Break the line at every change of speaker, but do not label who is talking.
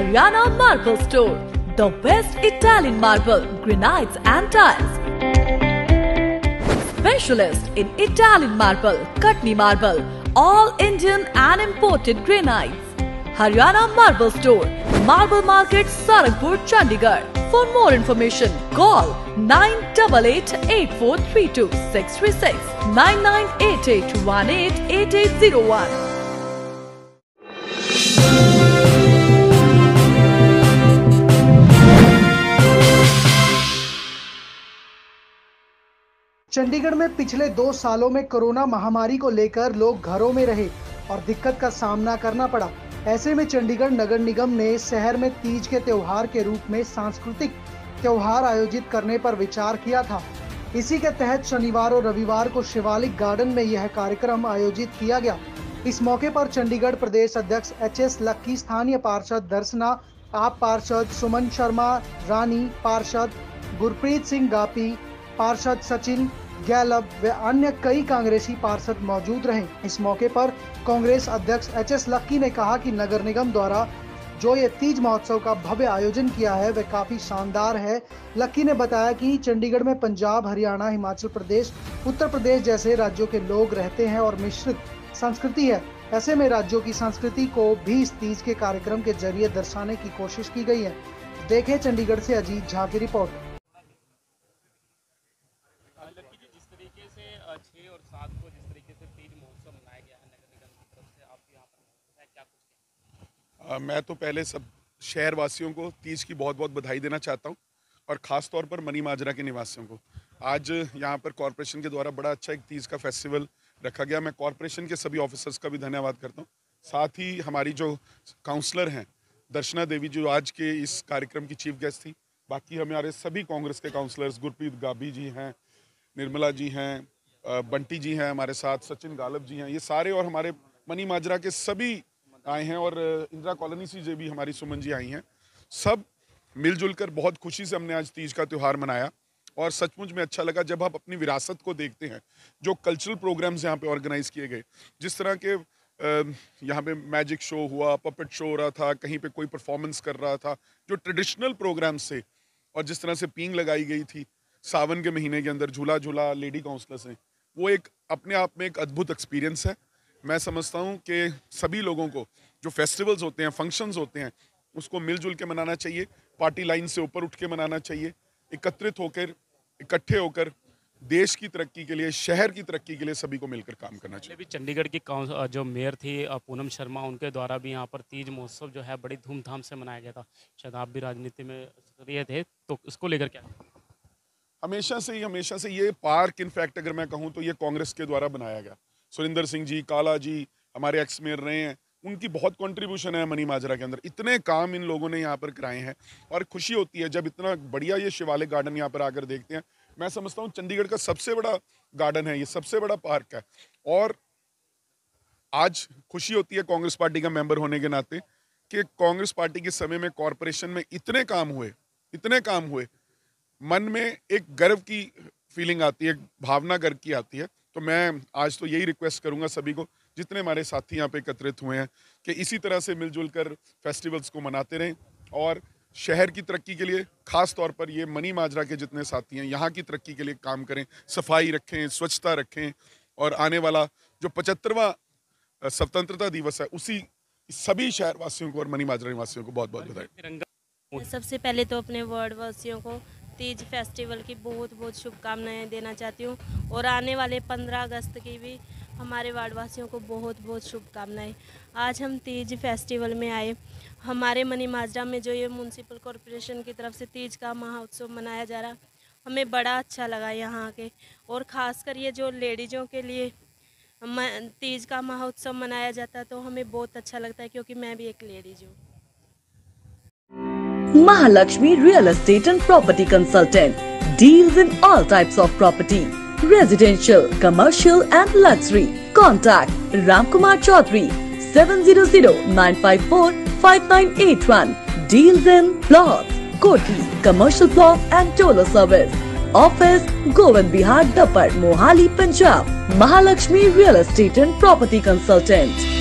Haryana Marble Store, the best Italian marble, granites and tiles. Specialist in Italian marble, Katni marble, all Indian and imported granites. Haryana Marble Store, Marble Market, Sarangpur, Chandigarh. For more information, call 9888 636
Chandigarh में पिछले दो सालों में corona महामारी को लेकर लोग घरों में रहे और दिक्कत का सामना करना पड़ा। ऐसे में चंडीगढ़ नगर निगम ने शहर में तीज के त्योहार के रूप में सांस्कृतिक त्योहार आयोजित करने पर विचार किया था। इसी के तहत शनिवार और रविवार को शिवालिक गार्डन में यह कार्यक्रम आयोजित किया गया। इस मौके पर चंडीगढ़ प्रदेश अध्यक्ष एच एस लक्की, स्थानीय पार्षद दर्शना, आप पार्षद सुमन शर्मा, रानी पार्षद गुरप्रीत सिंह गापी, पार्षद सचिन गैलब व अन्य कई कांग्रेसी पार्षद मौजूद रहे। इस मौके पर कांग्रेस अध्यक्ष एच एस लक्की ने कहा कि नगर निगम द्वारा जो ये तीज महोत्सव का भव्य आयोजन किया है, वह काफ़ी शानदार है। लक्की ने बताया कि चंडीगढ़ में पंजाब, हरियाणा, हिमाचल प्रदेश, उत्तर प्रदेश जैसे राज्यों के लोग रहते हैं और मिश्रित संस्कृति है। ऐसे में राज्यों की संस्कृति को भी इस तीज के कार्यक्रम के ज़रिए दर्शाने की कोशिश की गई है। देखें चंडीगढ़ से अजीत झा की रिपोर्ट
लड़की जी जिस तरीके से अ, छः और सात को जिस तरीके से तीज महोत्सव मनाया गया है नगर निगम की तरफ़ से आप यहाँ पर है क्या कुछ कहें?
अ, मैं तो पहले सब शहर वासियों को तीज की बहुत बहुत बधाई देना चाहता हूँ और ख़ास तौर पर मनी माजरा के निवासियों को। आज यहाँ पर कॉरपोरेशन के द्वारा बड़ा अच्छा एक तीज का फेस्टिवल रखा गया। मैं कॉरपोरेशन के सभी ऑफिसर्स का भी धन्यवाद करता हूँ। साथ ही हमारी जो काउंसलर हैं, दर्शना देवी जो आज के इस कार्यक्रम की चीफ गेस्ट थी, बाकी हमारे सभी कांग्रेस के काउंसलर्स, गुरप्रीत गाबी जी हैं, निर्मला जी हैं बंटी जी हैं हमारे साथ, सचिन गालब जी हैं, ये सारे और हमारे मनी माजरा के सभी आए हैं और इंदिरा कॉलोनी से जो भी हमारी सुमन जी आई हैं, सब मिलजुल कर बहुत खुशी से हमने आज तीज का त्यौहार मनाया। और सचमुच में अच्छा लगा जब आप अपनी विरासत को देखते हैं, जो कल्चरल प्रोग्राम्स यहाँ पे ऑर्गेनाइज किए गए। जिस तरह के यहाँ पे मैजिक शो हुआ, पपेट शो हो रहा था, कहीं पे कोई परफॉर्मेंस कर रहा था, जो ट्रेडिशनल प्रोग्राम्स से और जिस तरह से पींग लगाई गई थी, सावन के महीने के अंदर झूला झूला लेडी काउंसलर्स ने वो एक अपने आप में एक अद्भुत एक्सपीरियंस है। मैं समझता हूँ कि सभी लोगों को जो फेस्टिवल्स होते हैं फ़ंक्शंस होते हैं उसको मिलजुल के मनाना चाहिए पार्टी लाइन से ऊपर उठ के मनाना चाहिए एकत्रित होकर इकट्ठे होकर देश की तरक्की के लिए शहर की तरक्की के लिए सभी को मिलकर काम करना चाहिए।
अभी चंडीगढ़ की जो मेयर थी पूनम शर्मा उनके द्वारा भी यहाँ पर तीज महोत्सव जो है बड़ी धूमधाम से मनाया गया था। शायद आप भी राजनीति में सक्रिय थे तो इसको लेकर क्या?
हमेशा से ही हमेशा से ये पार्क इनफैक्ट अगर मैं कहूँ तो ये कांग्रेस के द्वारा बनाया गया। सुरेंद्र सिंह जी, काला जी, हमारे एक्स मेयर रहे हैं, उनकी बहुत कंट्रीब्यूशन है मनी माजरा के अंदर। इतने काम इन लोगों ने यहाँ पर कराए हैं और खुशी होती है जब इतना बढ़िया ये शिवालिक गार्डन यहाँ पर आकर देखते हैं। मैं समझता हूँ चंडीगढ़ का सबसे बड़ा गार्डन है, ये सबसे बड़ा पार्क है। और आज खुशी होती है कांग्रेस पार्टी का मेंबर होने के नाते कि कांग्रेस पार्टी के समय में कॉरपोरेशन में इतने काम हुए, इतने काम हुए। मन में एक गर्व की फीलिंग आती है भावना गर्व की आती है तो मैं आज तो यही रिक्वेस्ट करूँगा सभी को, जितने हमारे साथी यहाँ पे एकत्रित हुए हैं, कि इसी तरह से मिलजुल कर फेस्टिवल्स को मनाते रहें और शहर की तरक्की के लिए, खास तौर पर ये मनी माजरा के जितने साथी हैं, यहाँ की तरक्की के लिए काम करें, सफ़ाई रखें, स्वच्छता रखें और आने वाला जो पचहत्तरवा स्वतंत्रता दिवस है, उसी सभी शहरवासियों को और मनी माजरा निवासियों को बहुत बहुत बधाई।
सबसे पहले तो अपने वार्ड वासियों को तीज फेस्टिवल की बहुत बहुत शुभकामनाएँ देना चाहती हूँ। और आने वाले 15 अगस्त की भी हमारे वार्डवासियों को बहुत बहुत शुभकामनाएँ। आज हम तीज फेस्टिवल में आए। हमारे मनी माजरा में जो ये म्यूनसिपल कॉरपोरेशन की तरफ़ से तीज का महोत्सव मनाया जा रहा, हमें बड़ा अच्छा लगा यहाँ आके। और ख़ासकर ये जो लेडीज़ों के लिए तीज का महोत्सव मनाया जाता है तो हमें बहुत अच्छा लगता है, क्योंकि मैं भी एक लेडीज़ हूँ।
Mahalakshmi Real Estate and Property Consultant deals in all types of property, residential, commercial and luxury. Contact Ramkumar Chaudhary 700-954-5981. Deals in plots, Koti, commercial plot and toller service. Office Govind Bihar Dapar, Mohali, Punjab. Mahalakshmi Real Estate and Property Consultant.